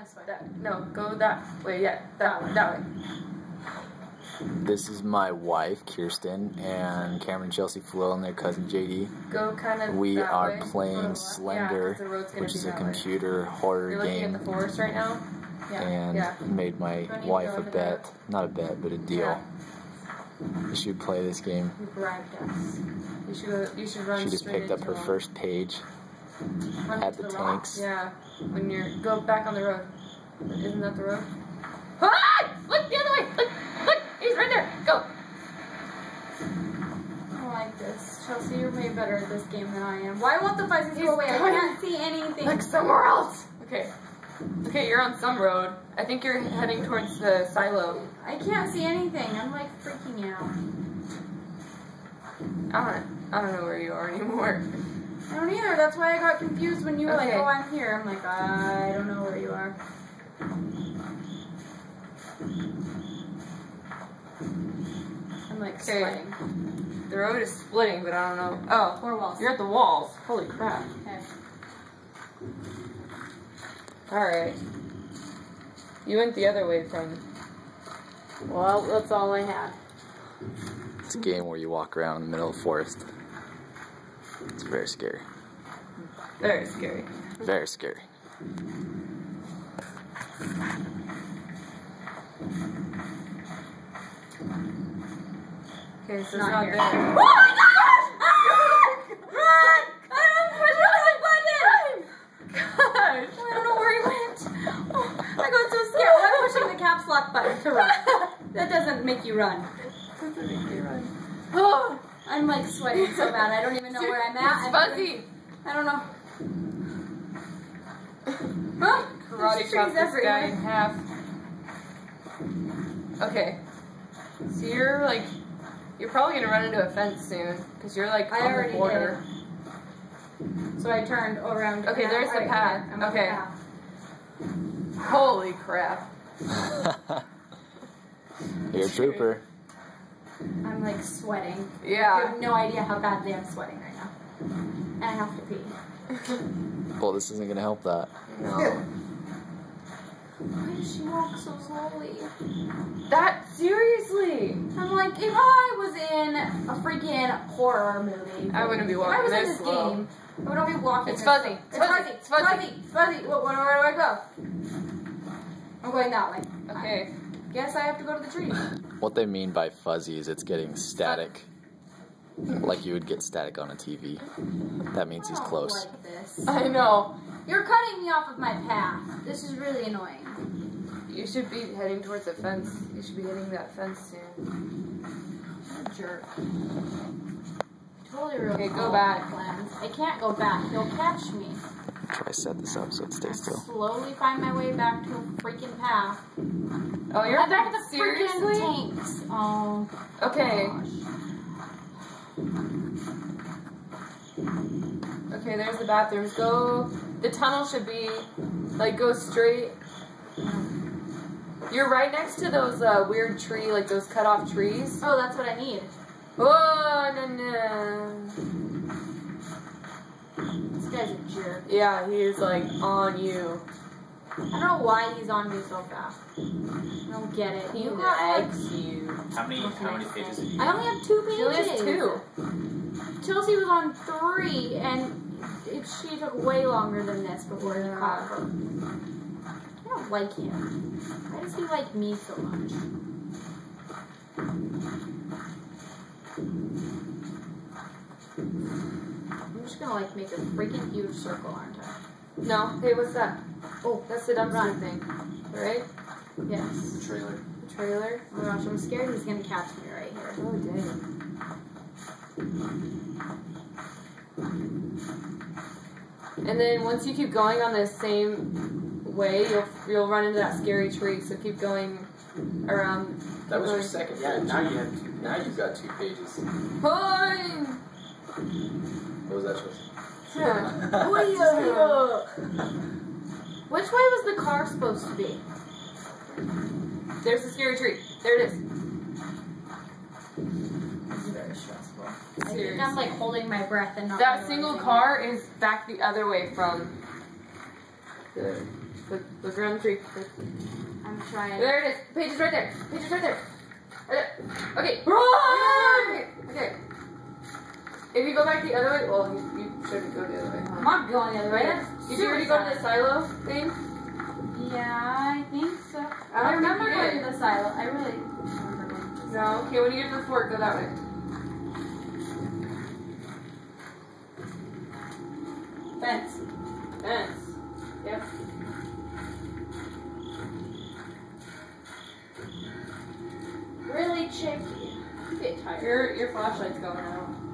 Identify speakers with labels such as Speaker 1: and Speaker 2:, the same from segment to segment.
Speaker 1: This way.
Speaker 2: That, no, go that way. Yeah, that way. That way.
Speaker 3: This is my wife, Kiersten, and Cameron Chelsea Flo and their cousin JD.
Speaker 2: Go kind of.
Speaker 3: We are
Speaker 2: way.
Speaker 3: playing
Speaker 2: Yeah,
Speaker 3: Slender,
Speaker 2: the
Speaker 3: which is a
Speaker 2: that way.
Speaker 3: computer horror
Speaker 2: You're looking
Speaker 3: game,
Speaker 2: at the forest right now. Yeah.
Speaker 3: and
Speaker 2: yeah.
Speaker 3: made my wife a
Speaker 2: over there.
Speaker 3: bet. Not a bet, but a deal. She should play this game.
Speaker 2: You bribed us. You should. You should run.
Speaker 3: She just picked up her first page at
Speaker 2: into
Speaker 3: the
Speaker 2: rock.
Speaker 3: tanks.
Speaker 2: Yeah. When you're go back on the road. Isn't that the road? Ah! Look the other way. Look. Look. He's right there. Go.
Speaker 1: I don't like this. Chelsea, you're way better at this game than I am. Why won't the fuzzies go away? I can't see anything.
Speaker 2: Look somewhere else. Okay. Okay, you're on some road. I think you're heading towards the silo.
Speaker 1: I can't see anything. I'm like freaking out.
Speaker 2: I don't. I don't know where you are anymore.
Speaker 1: I don't either. That's why I got confused when you were like, "Oh, I'm here." I'm like, I don't know where you are. I'm like
Speaker 2: Okay.
Speaker 1: sweating.
Speaker 2: The road is splitting, but I don't know. Oh,
Speaker 1: Four walls.
Speaker 2: you're at the walls. Holy crap.
Speaker 1: Okay.
Speaker 2: All right. You went the other way from.
Speaker 1: Well, that's all I had.
Speaker 3: It's a game where you walk around in the middle of the forest. It's very scary.
Speaker 2: Very scary.
Speaker 3: Very scary.
Speaker 2: Okay, so it's
Speaker 1: Not
Speaker 2: not,
Speaker 1: here.
Speaker 2: there.
Speaker 1: Oh my gosh! Ah! Run! I don't push the button!
Speaker 2: Gosh.
Speaker 1: I don't know where he went. Oh, I got so scared. Well, I'm pushing the caps lock button to run. That doesn't make you run. Oh, I'm like sweating so bad. I don't even know where I'm at.
Speaker 2: It's
Speaker 1: I'm
Speaker 2: fuzzy.
Speaker 1: I don't know. Huh?
Speaker 2: Karate chop
Speaker 1: trees
Speaker 2: this guy in half. Okay. So you're like, you're probably gonna run into a fence soon because you're like
Speaker 1: I
Speaker 2: on
Speaker 1: already
Speaker 2: the border.
Speaker 1: So I turned around.
Speaker 2: Okay,
Speaker 1: now
Speaker 2: there's the
Speaker 1: right
Speaker 2: path.
Speaker 1: here. I'm on the
Speaker 2: Okay.
Speaker 1: path.
Speaker 2: Holy crap!
Speaker 3: You're a trooper.
Speaker 1: I'm like sweating. You
Speaker 2: Yeah.
Speaker 1: have no idea how badly I'm sweating right now. And I have to pee.
Speaker 3: Well, this isn't going to help that.
Speaker 2: No.
Speaker 1: Why does she walk so slowly?
Speaker 2: That seriously?
Speaker 1: I'm like, if I was in a freaking horror movie,
Speaker 2: I wouldn't be walking.
Speaker 1: if I
Speaker 2: walking
Speaker 1: was in
Speaker 2: this
Speaker 1: this
Speaker 2: slow.
Speaker 1: game, I would not be walking.
Speaker 2: It's fuzzy.
Speaker 1: slow.
Speaker 2: It's
Speaker 1: It's
Speaker 2: fuzzy.
Speaker 1: fuzzy.
Speaker 2: It's
Speaker 1: It's
Speaker 2: fuzzy.
Speaker 1: fuzzy. It's fuzzy. Where, where, where do I go? I'm going that way.
Speaker 2: Okay.
Speaker 1: Guess I have to go to the tree.
Speaker 3: What they mean by fuzzy is it's getting static. Like you would get static on a TV. That means he's
Speaker 1: I don't
Speaker 3: close.
Speaker 1: Like this.
Speaker 2: I know.
Speaker 1: You're cutting me off of my path. This is really annoying.
Speaker 2: You should be heading towards the fence. You should be hitting that fence soon.
Speaker 1: What a jerk. Totally ruined
Speaker 2: Okay, go back.
Speaker 1: my plans. I can't go back. He'll catch me.
Speaker 3: Try to set this up so it stays still.
Speaker 1: Slowly find my way back to a freaking path.
Speaker 2: Oh, you're
Speaker 1: I'm back at the
Speaker 2: seriously.
Speaker 1: freaking tanks. Oh.
Speaker 2: Okay.
Speaker 1: gosh.
Speaker 2: Okay, there's the bathrooms. Go. The tunnel should be like go straight. You're right next to those uh, weird tree, like those cut off trees.
Speaker 1: Oh, that's what I need.
Speaker 2: Oh no no.
Speaker 1: This guy's a jerk.
Speaker 2: Yeah, he's like on you.
Speaker 1: I don't know why he's on me so fast. I don't get it.
Speaker 2: He
Speaker 1: You got like.
Speaker 2: likes you.
Speaker 4: How many how many pages have you?
Speaker 1: I only have two pages.
Speaker 2: She has two.
Speaker 1: Chelsea was on three, and it, she took way longer than this before he caught her. I don't like him. Why does he like me so much? I'm just gonna like make a freaking huge circle, aren't I?
Speaker 2: No. Hey, what's that? Oh, that's the dumpster
Speaker 1: Run.
Speaker 2: thing, right?
Speaker 1: Yes.
Speaker 4: The trailer.
Speaker 2: The trailer.
Speaker 1: Oh my gosh, I'm scared he's gonna catch me right here.
Speaker 2: Oh dang. And then once you keep going on the same way, you'll you'll run into that scary tree. So keep going around.
Speaker 4: That was your second. Yeah. Now you have two. Now you've got two pages.
Speaker 2: Hi.
Speaker 4: What was that choice?
Speaker 1: Which way was the car supposed to be?
Speaker 2: There's the scary tree. There it is.
Speaker 1: This is very stressful. I think I'm like holding my breath and not.
Speaker 2: That
Speaker 1: doing
Speaker 2: single car is back the other way from the Look, look around the tree.
Speaker 1: I'm trying.
Speaker 2: There it is. Page is right there. Page is right there. Right there. Okay.
Speaker 1: Run!
Speaker 2: If you go back the other way, well, you, you shouldn't go the other way.
Speaker 1: I'm not going the other way. That's
Speaker 2: Did you already go to the silo thing?
Speaker 1: Yeah, I think so.
Speaker 2: I
Speaker 1: I, remember going to the silo. I really remember going to the
Speaker 2: No. Okay, when you get to the fort, go that way.
Speaker 1: fence.
Speaker 2: Fence. Yep.
Speaker 1: Really tricky.
Speaker 2: You get tired. Your, your flashlight's going out.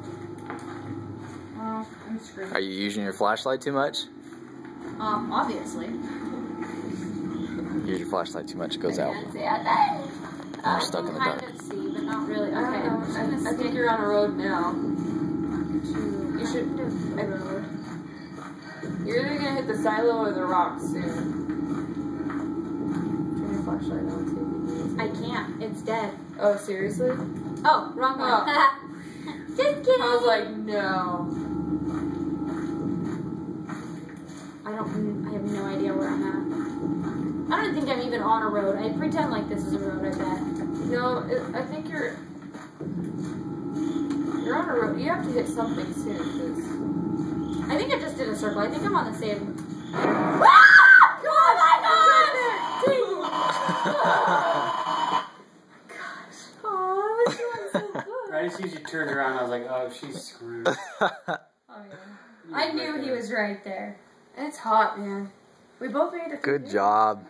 Speaker 1: Well,
Speaker 3: Are you using your flashlight too much?
Speaker 1: Um, obviously.
Speaker 3: Use your flashlight too much, it goes out.
Speaker 1: Can't see a thing.
Speaker 3: You're
Speaker 1: I
Speaker 3: stuck
Speaker 1: can
Speaker 3: in the
Speaker 1: kind
Speaker 3: dark.
Speaker 1: of see, but not really.
Speaker 2: I
Speaker 1: Okay. I'm just gonna
Speaker 2: I, I think you're on a road now. You should-
Speaker 1: kind of
Speaker 2: I-
Speaker 1: road.
Speaker 2: You're either gonna hit the silo or the rocks soon. Turn your flashlight on, see if you can
Speaker 1: I can't. It's dead.
Speaker 2: Oh, seriously?
Speaker 1: Oh, wrong one. Just kidding.
Speaker 2: I was like, no.
Speaker 1: I don't. I have no idea where I'm at. I don't think I'm even on a road. I pretend like this is a road. I bet.
Speaker 2: No, I think you're. You're on a road. You have to hit something soon, because.
Speaker 1: I think I just did a circle. I think I'm on the same. Ah! Oh my god! Oh, I was doing so good.
Speaker 5: Right as soon as you turned around, I was like, oh, she's screwed.
Speaker 1: Yeah. I knew he was right there.
Speaker 2: It's hot, man. We both made a
Speaker 3: Good job.